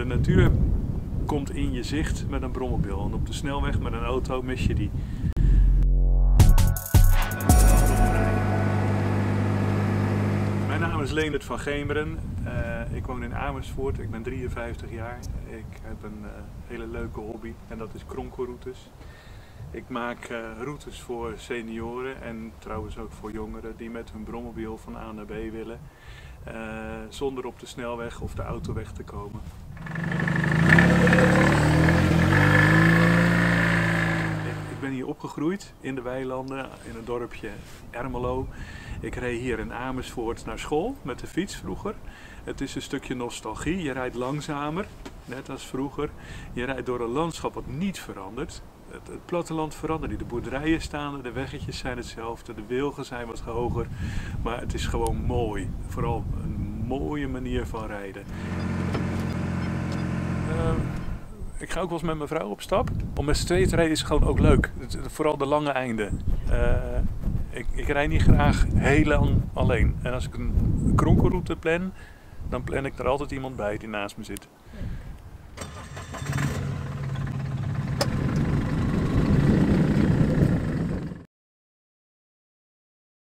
De natuur komt in je zicht met een brommobiel. En op de snelweg met een auto mis je die. Mijn naam is Leendert van Gemeren. Uh, ik woon in Amersfoort. Ik ben 53 jaar. Ik heb een uh, hele leuke hobby en dat is kronkelroutes. Ik maak uh, routes voor senioren en trouwens ook voor jongeren die met hun brommobiel van A naar B willen. zonder op de snelweg of de autoweg te komen. Ik ben hier opgegroeid in de weilanden in het dorpje Ermelo. Ik reed hier in Amersfoort naar school met de fiets vroeger. Het is een stukje nostalgie. Je rijdt langzamer, net als vroeger. Je rijdt door een landschap wat niet verandert. Het, platteland verandert. De boerderijen staan er, de weggetjes zijn hetzelfde, de wilgen zijn wat hoger. Maar het is gewoon mooi. Vooral een mooie manier van rijden. Uh, ik ga ook wel eens met mijn vrouw op stap. Om met z'n tweeën te rijden is gewoon ook leuk. Vooral de lange einden. Uh, ik, ik rijd niet graag heel lang alleen. En als ik een kronkelroute plan, dan plan ik er altijd iemand bij die naast me zit.